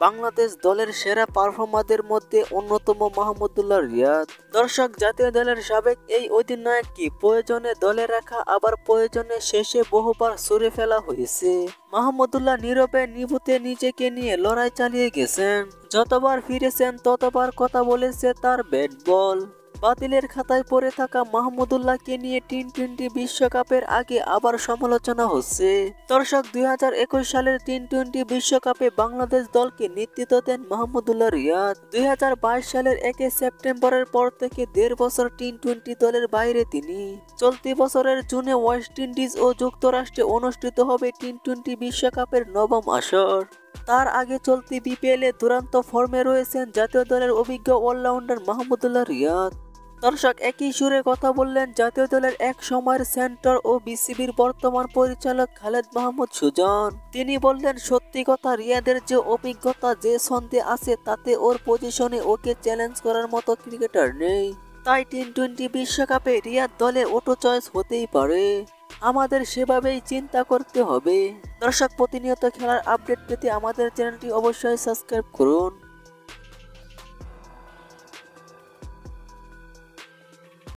বাংলাদেশ দলের সেরা পারফর্মারদের মধ্যে অন্যতম মাহমুদুল্লাহ রিয়াদ। দর্শক, জাতীয় দলের সাবেক এই অধিনায়ককে প্রয়োজনে দলে রাখা, আবার প্রয়োজনে শেষে বহুবার সরে ফেলা হয়েছে। মাহমুদুল্লাহ নীরবে নিভুতে নিজেকে নিয়ে লড়াই চালিয়ে গেছেন। যতবার ফিরেছেন, ততবার কথা বলেছে তার ব্যাট বল। বাতিলের খাতায় পড়ে থাকা মাহমুদুল্লাহকে নিয়ে টি টোয়েন্টি বিশ্বকাপের আগে আবার সমালোচনা হচ্ছে। দর্শক, দুই হাজার একুশ সালের টি টোয়েন্টি বিশ্বকাপে বাংলাদেশ দলকে নেতৃত্ব দেন মাহমুদুল্লাহ রিয়াদ। দুই হাজার বাইশ সালের একে সেপ্টেম্বরের পর থেকে দেড় বছর টি টোয়েন্টি দলের বাইরে তিনি। চলতি বছরের জুনে ওয়েস্ট ইন্ডিজ ও যুক্তরাষ্ট্রে অনুষ্ঠিত হবে টি টোয়েন্টি বিশ্বকাপের নবম আসর। তার আগে চলতি বিপিএল এ দুরান্ত ফর্মে রয়েছেন জাতীয় দলের অভিজ্ঞ অলরাউন্ডার মাহমুদুল্লাহ রিয়াদ। দর্শক একই সুরে কথা বললেন জাতীয় দলের এক সময়ের সেন্টার ও বিসিবির বর্তমান পরিচালক খালেদ মাহমুদ সুজন। তিনি বললেন, সত্যি কথা, রিয়াদের যে অভিজ্ঞতা, যে ছন্দে আছে, তাতে ওর পজিশনে ওকে চ্যালেঞ্জ করার মতো ক্রিকেটার নেই। তাই টি টোয়েন্টি বিশ্বকাপে রিয়াদ দলে অটো চয়েস হতেই পারে। আমাদের সেভাবেই চিন্তা করতে হবে। দর্শক, প্রতিনিয়ত খেলার আপডেট পেতে আমাদের চ্যানেলটি অবশ্যই সাবস্ক্রাইব করুন।